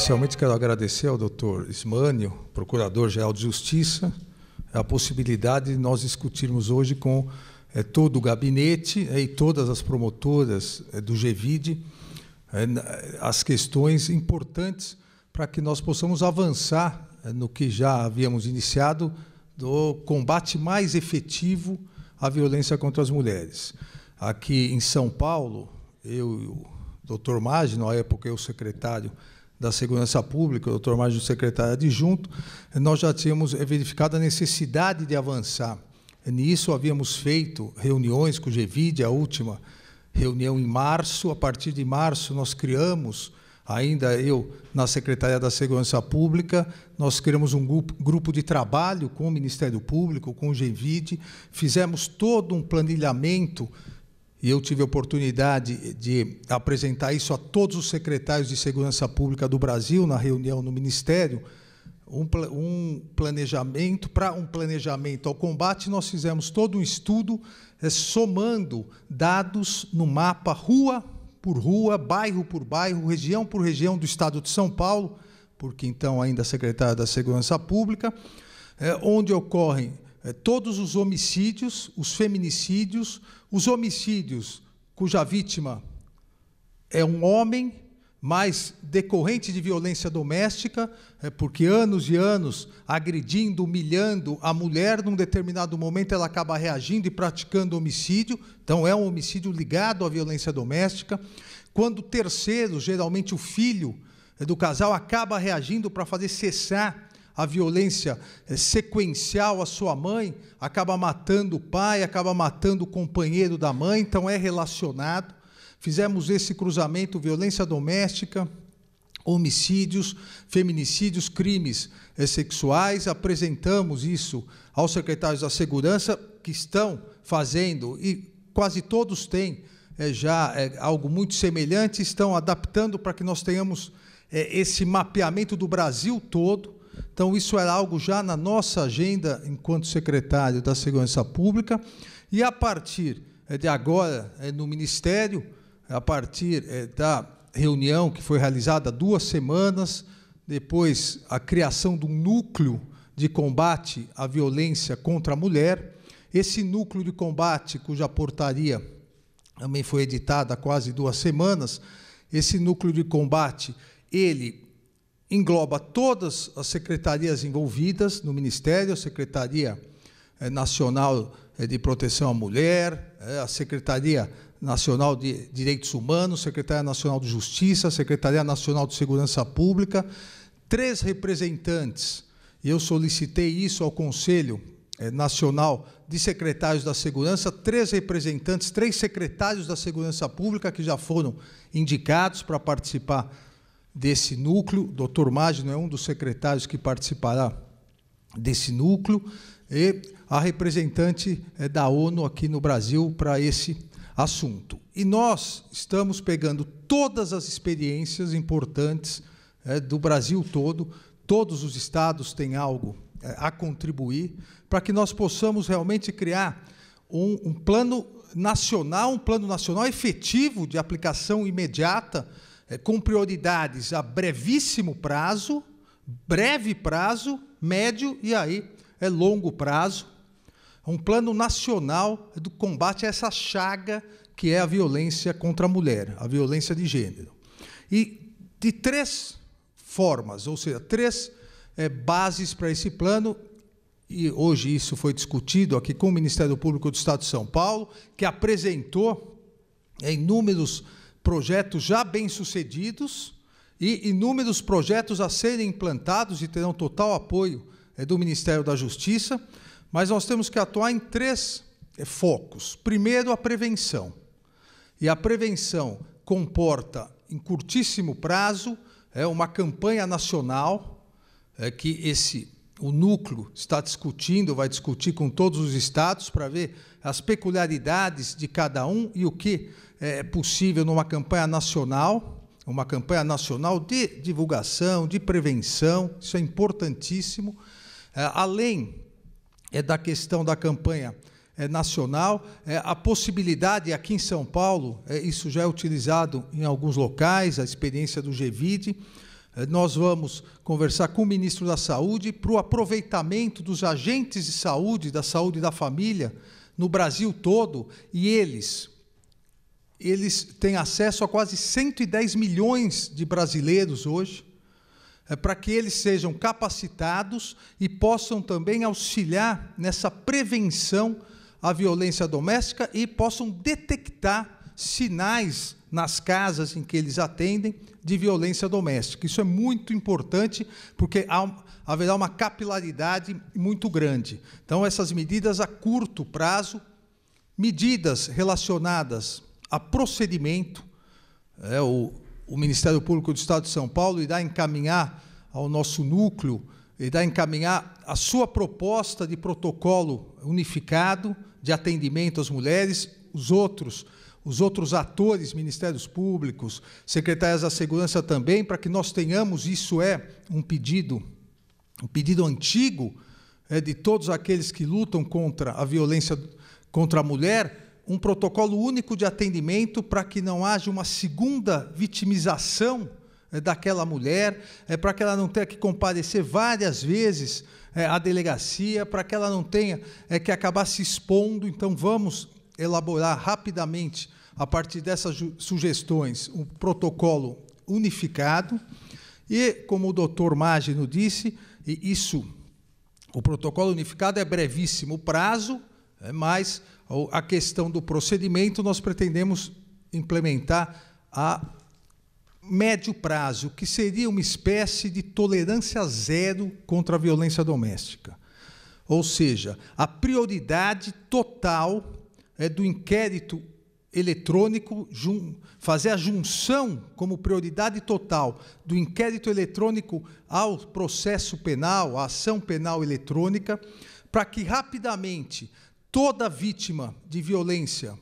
Inicialmente quero agradecer ao doutor Ismânio, Procurador-Geral de Justiça, a possibilidade de nós discutirmos hoje com é, todo o gabinete é, e todas as promotoras é, do GVID as questões importantes para que nós possamos avançar no que já havíamos iniciado do combate mais efetivo à violência contra as mulheres. Aqui em São Paulo, eu e o doutor Magno, na época eu secretário da Segurança Pública, o doutor Magno secretário adjunto, nós já tínhamos verificado a necessidade de avançar Nisso havíamos feito reuniões com o GVID, a última reunião em março. A partir de março, nós criamos, ainda eu na Secretaria da Segurança Pública, nós criamos um grupo de trabalho com o Ministério Público, com o GVID, fizemos todo um planilhamento e eu tive a oportunidade de apresentar isso a todos os secretários de Segurança Pública do Brasil na reunião no Ministério. Um, um planejamento, para um planejamento ao combate, nós fizemos todo um estudo é, somando dados no mapa, rua por rua, bairro por bairro, região por região do estado de São Paulo, porque então ainda secretário da Segurança Pública, é, onde ocorrem todos os homicídios, os feminicídios, os homicídios cuja vítima é um homem mas decorrente de violência doméstica, é porque anos e anos agredindo, humilhando a mulher, num determinado momento ela acaba reagindo e praticando homicídio, então é um homicídio ligado à violência doméstica. Quando o terceiro, geralmente o filho é, do casal, acaba reagindo para fazer cessar a violência é, sequencial à sua mãe, acaba matando o pai, acaba matando o companheiro da mãe, então é relacionado. Fizemos esse cruzamento violência doméstica, homicídios, feminicídios, crimes eh, sexuais, apresentamos isso aos secretários da Segurança, que estão fazendo, e quase todos têm é, já é, algo muito semelhante, estão adaptando para que nós tenhamos é, esse mapeamento do Brasil todo. Então, isso era algo já na nossa agenda enquanto secretário da Segurança Pública, e a partir de agora, no Ministério, a partir é, da reunião que foi realizada há duas semanas, depois a criação de um núcleo de combate à violência contra a mulher. Esse núcleo de combate, cuja portaria também foi editada há quase duas semanas, esse núcleo de combate, ele engloba todas as secretarias envolvidas no Ministério, a Secretaria eh, Nacional de Proteção à Mulher, a Secretaria Nacional de Direitos Humanos, Secretaria Nacional de Justiça, Secretaria Nacional de Segurança Pública, três representantes. Eu solicitei isso ao Conselho eh, Nacional de Secretários da Segurança, três representantes, três secretários da Segurança Pública que já foram indicados para participar desse núcleo. O doutor Magno é um dos secretários que participará desse núcleo, e a representante eh, da ONU aqui no Brasil para esse assunto. E nós estamos pegando todas as experiências importantes é, do Brasil todo, todos os estados têm algo é, a contribuir, para que nós possamos realmente criar um, um, plano nacional, um plano nacional efetivo de aplicação imediata, é, com prioridades a brevíssimo prazo, breve prazo, médio e aí é longo prazo, um plano nacional do combate a essa chaga que é a violência contra a mulher, a violência de gênero. E de três formas, ou seja, três é, bases para esse plano, e hoje isso foi discutido aqui com o Ministério Público do Estado de São Paulo, que apresentou é, inúmeros projetos já bem-sucedidos e inúmeros projetos a serem implantados e terão total apoio é, do Ministério da Justiça. Mas nós temos que atuar em três eh, focos. Primeiro, a prevenção. E a prevenção comporta, em curtíssimo prazo, é uma campanha nacional que esse o núcleo está discutindo, vai discutir com todos os estados para ver as peculiaridades de cada um e o que é possível numa campanha nacional, uma campanha nacional de divulgação, de prevenção, isso é importantíssimo. É, além é da questão da campanha é, nacional, é, a possibilidade aqui em São Paulo, isso já é utilizado em alguns locais, a experiência do GVID, nós vamos conversar com o ministro da Saúde para o aproveitamento dos agentes de saúde, da saúde da família, no Brasil todo, e eles, eles têm acesso a quase 110 milhões de brasileiros hoje, é, para que eles sejam capacitados e possam também auxiliar nessa prevenção à violência doméstica e possam detectar sinais nas casas em que eles atendem de violência doméstica. Isso é muito importante porque há, haverá uma capilaridade muito grande. Então, essas medidas a curto prazo, medidas relacionadas a procedimento, é, o, o Ministério Público do Estado de São Paulo irá encaminhar ao nosso núcleo, irá encaminhar a sua proposta de protocolo unificado de atendimento às mulheres, os outros, os outros atores, ministérios públicos, secretárias da segurança também, para que nós tenhamos, isso é um pedido, um pedido antigo é, de todos aqueles que lutam contra a violência contra a mulher, um protocolo único de atendimento para que não haja uma segunda vitimização é, daquela mulher, é, para que ela não tenha que comparecer várias vezes é, à delegacia, para que ela não tenha é, que acabar se expondo. Então, vamos elaborar rapidamente, a partir dessas sugestões, um protocolo unificado. E, como o doutor Magno disse, isso, o protocolo unificado é brevíssimo prazo, é, mas a questão do procedimento nós pretendemos implementar a médio prazo, que seria uma espécie de tolerância zero contra a violência doméstica. Ou seja, a prioridade total é do inquérito eletrônico, fazer a junção como prioridade total do inquérito eletrônico ao processo penal, à ação penal eletrônica, para que rapidamente toda vítima de violência,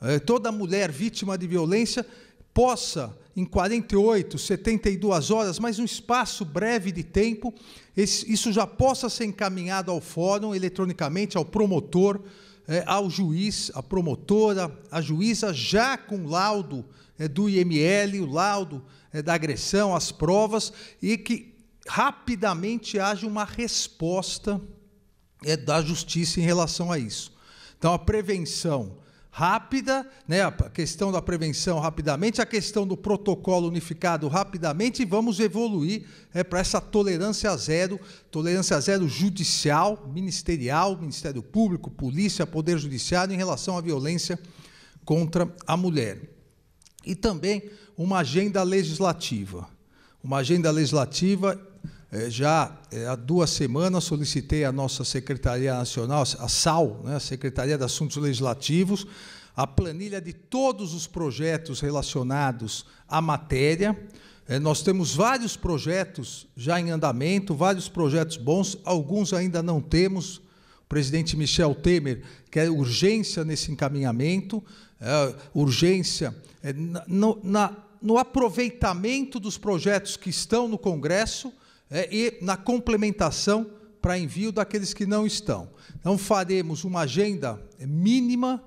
é, toda mulher vítima de violência, possa, em 48, 72 horas, mas um espaço breve de tempo, isso já possa ser encaminhado ao fórum eletronicamente, ao promotor, é, ao juiz, à promotora, à juíza, já com laudo é, do IML, o laudo da agressão, as provas, e que rapidamente haja uma resposta é da justiça em relação a isso. Então, a prevenção rápida, né, a questão da prevenção rapidamente, a questão do protocolo unificado rapidamente, e vamos evoluir é, para essa tolerância zero, tolerância zero judicial, ministerial, Ministério Público, Polícia, Poder Judiciário, em relação à violência contra a mulher. E também uma agenda legislativa. Uma agenda legislativa já é, há duas semanas solicitei à nossa Secretaria Nacional, a SAL, né, Secretaria de Assuntos Legislativos, a planilha de todos os projetos relacionados à matéria. É, nós temos vários projetos já em andamento, vários projetos bons, alguns ainda não temos. O presidente Michel Temer quer urgência nesse encaminhamento, é, urgência é, no, aproveitamento dos projetos que estão no Congresso é, e na complementação para envio daqueles que não estão. Então, faremos uma agenda mínima,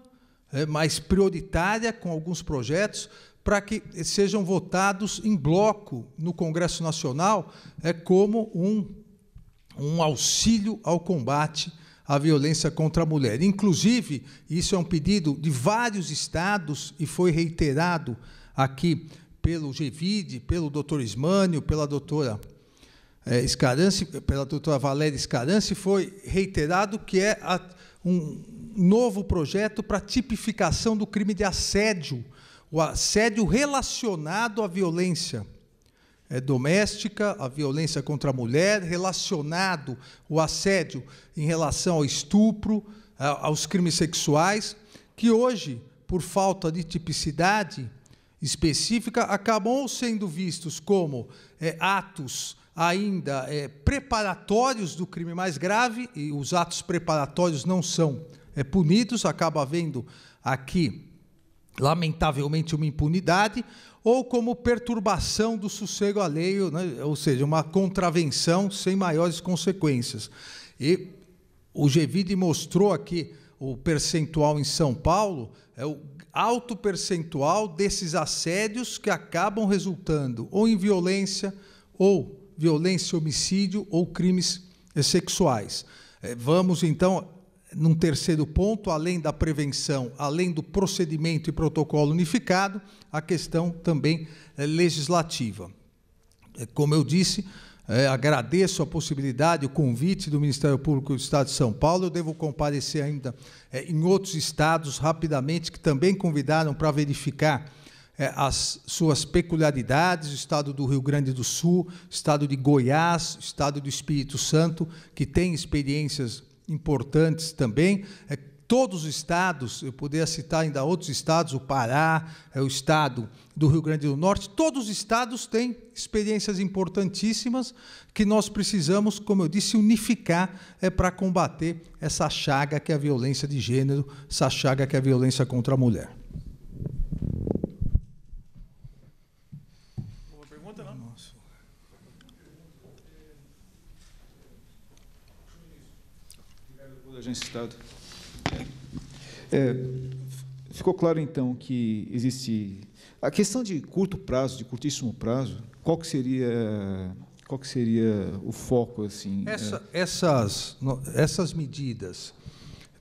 é, mais prioritária, com alguns projetos, para que sejam votados em bloco no Congresso Nacional é, como um, um auxílio ao combate à violência contra a mulher. Inclusive, isso é um pedido de vários estados e foi reiterado aqui pelo GEVID, pelo doutor Ismânio, pela doutora é, Escarance, pela doutora Valéria Escarance, foi reiterado que é a, um novo projeto para tipificação do crime de assédio, o assédio relacionado à violência é, doméstica, a violência contra a mulher, relacionado o assédio em relação ao estupro, a, aos crimes sexuais, que hoje, por falta de tipicidade específica, acabam sendo vistos como é, atos ainda é, preparatórios do crime mais grave, e os atos preparatórios não são é, punidos, acaba havendo aqui, lamentavelmente, uma impunidade, ou como perturbação do sossego alheio, né, ou seja, uma contravenção sem maiores consequências. E o GVID mostrou aqui o percentual em São Paulo, é o alto percentual desses assédios que acabam resultando ou em violência, ou violência, homicídio ou crimes sexuais. Vamos, então, num terceiro ponto, além da prevenção, além do procedimento e protocolo unificado, a questão também legislativa. Como eu disse, agradeço a possibilidade, o convite do Ministério Público do Estado de São Paulo. Eu devo comparecer ainda em outros estados rapidamente, que também convidaram para verificar as suas peculiaridades, o estado do Rio Grande do Sul, o estado de Goiás, o estado do Espírito Santo, que tem experiências importantes também. É, todos os estados, eu poderia citar ainda outros estados, o Pará, é o estado do Rio Grande do Norte, todos os estados têm experiências importantíssimas que nós precisamos, como eu disse, unificar é, para combater essa chaga que é a violência de gênero, essa chaga que é a violência contra a mulher. Boa pergunta, não? Nossa. Obrigado, Agência Estado. É, ficou claro, então, que existe a questão de curto prazo, de curtíssimo prazo, qual que seria qual que seria o foco assim? Essa, é... Essas essas medidas,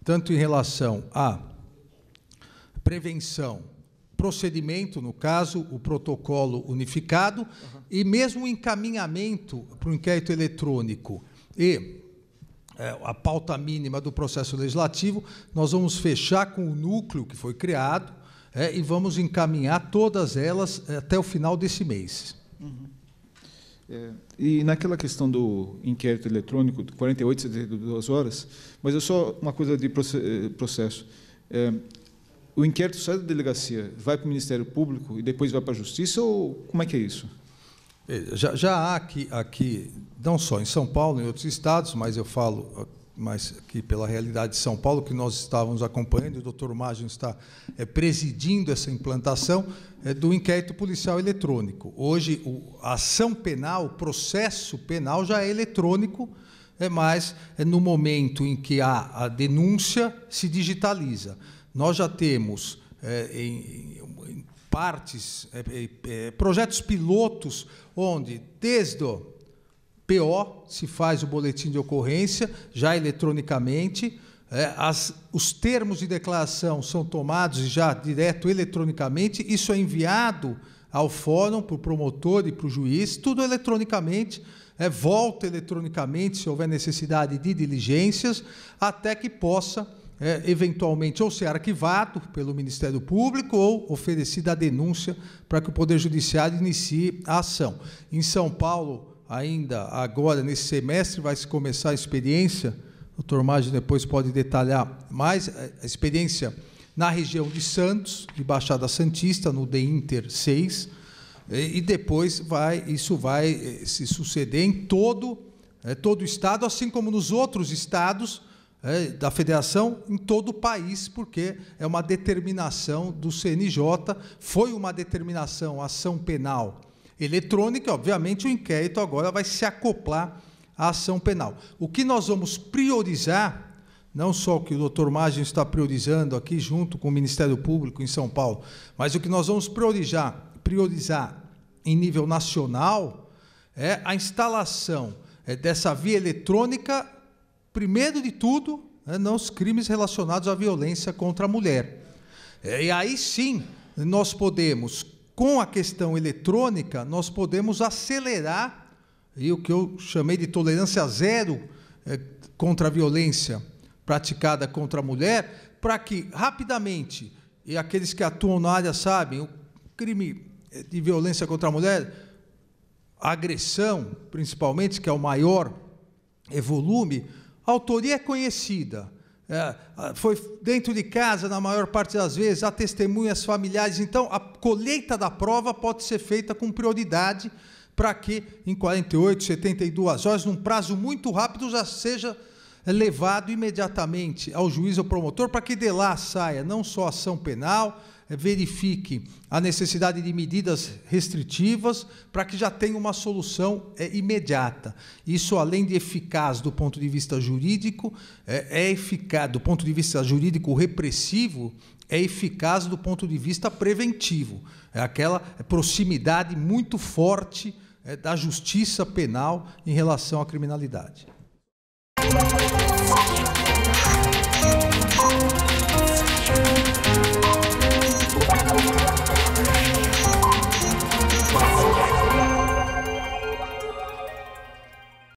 tanto em relação à prevenção, procedimento, no caso, o protocolo unificado, uhum. e mesmo o encaminhamento para o inquérito eletrônico e é, a pauta mínima do processo legislativo, nós vamos fechar com o núcleo que foi criado é, e vamos encaminhar todas elas é, até o final desse mês. Uhum. É, e naquela questão do inquérito eletrônico, 48, 72 horas, mas é só uma coisa de eh, processo. É, o inquérito sai da delegacia, vai para o Ministério Público e depois vai para a Justiça, ou como é que é isso? Já, já há aqui, aqui, não só em São Paulo, em outros estados, mas eu falo mais aqui pela realidade de São Paulo, que nós estávamos acompanhando, o doutor Magno está é, presidindo essa implantação é, do inquérito policial eletrônico. Hoje, o, a ação penal, o processo penal já é eletrônico, é, mas é no momento em que há a denúncia, se digitaliza. Nós já temos é, em, em partes, é, é, é, projetos pilotos, onde, desde o PO, se faz o boletim de ocorrência, já eletronicamente, as, os termos de declaração são tomados já direto eletronicamente, isso é enviado ao fórum, para o promotor e para o juiz, tudo eletronicamente, é, volta eletronicamente se houver necessidade de diligências, até que possa é, eventualmente ou ser arquivado pelo Ministério Público ou oferecida a denúncia para que o Poder Judiciário inicie a ação. Em São Paulo, ainda agora, nesse semestre, vai se começar a experiência, o doutor Magno depois pode detalhar mais, a experiência na região de Santos, de Baixada Santista, no The Inter 6, e depois vai, isso vai eh, se suceder em todo, é, todo o estado, assim como nos outros estados, é, da federação em todo o país, porque é uma determinação do CNJ, foi uma determinação, ação penal eletrônica, obviamente o inquérito agora vai se acoplar à ação penal. O que nós vamos priorizar, não só o que o doutor Magno está priorizando aqui junto com o Ministério Público em São Paulo, mas o que nós vamos priorizar, priorizar em nível nacional é a instalação é, dessa via eletrônica primeiro de tudo, né, nos crimes relacionados à violência contra a mulher. É, e aí sim, nós podemos, com a questão eletrônica, nós podemos acelerar e o que eu chamei de tolerância zero é, contra a violência praticada contra a mulher, para que rapidamente, e aqueles que atuam na área sabem, o crime de violência contra a mulher, a agressão, principalmente, que é o maior é volume, autoria é conhecida. É, foi dentro de casa, na maior parte das vezes, há testemunhas familiares. Então, a colheita da prova pode ser feita com prioridade para que, em 48, 72 horas, num prazo muito rápido, já seja levado imediatamente ao juiz ou promotor para que de lá saia não só ação penal, verifique a necessidade de medidas restritivas para que já tenha uma solução é, imediata. Isso, além de eficaz do ponto de vista jurídico, é, é eficaz do ponto de vista jurídico repressivo, é eficaz do ponto de vista preventivo. É aquela proximidade muito forte é, da justiça penal em relação à criminalidade.